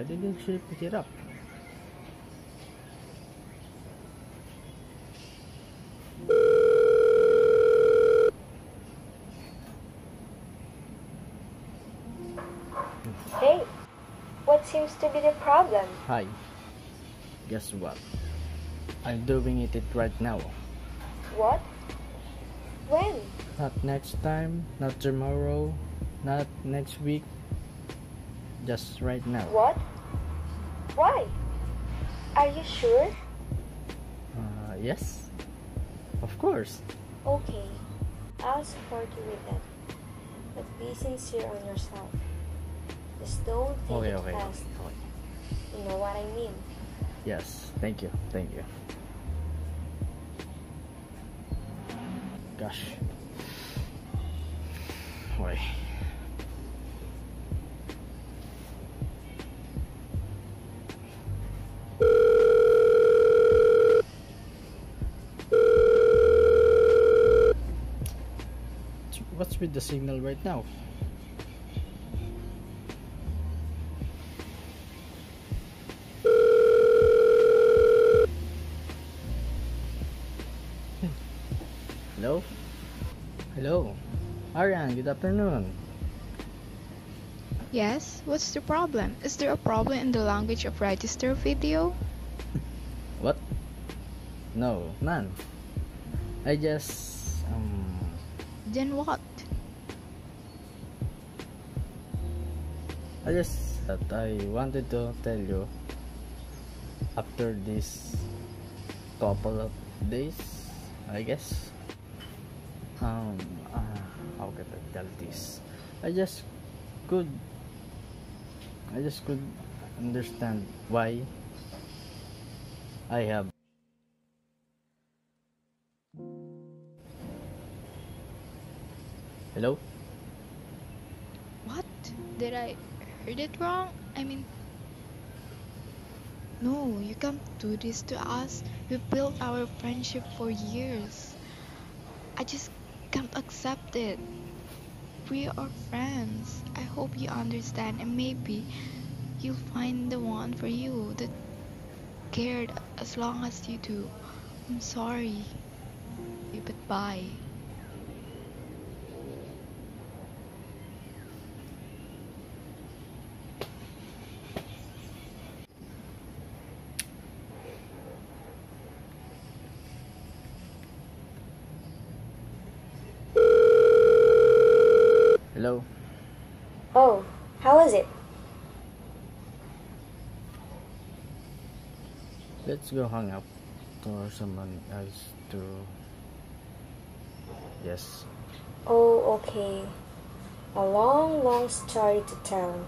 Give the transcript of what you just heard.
did she pick it up? Hey, what seems to be the problem? Hi. Guess what? I'm doing it right now. What? When? Not next time, not tomorrow, not next week. Just right now. What? Why? Are you sure? Uh, yes. Of course. Okay, I'll support you with that. But be sincere on yourself. Just don't take Okay, it okay, fast. okay. You know what I mean? Yes. Thank you. Thank you. Gosh. Why? With the signal right now? Hello? Hello? Ariane, good afternoon. Yes, what's the problem? Is there a problem in the language of register video? What? No, none. I just um Then what? I just that I wanted to tell you after this couple of days, I guess. Um, uh, how can I tell this? I just could, I just could understand why I have Hello? What? Did I heard it wrong? I mean, no, you can't do this to us. We built our friendship for years. I just can't accept it. We are friends. I hope you understand, and maybe you'll find the one for you that cared as long as you do. I'm sorry, but bye. Hello? Oh, how was it? Let's go hang up for someone else to. Yes. Oh, okay. A long, long story to tell.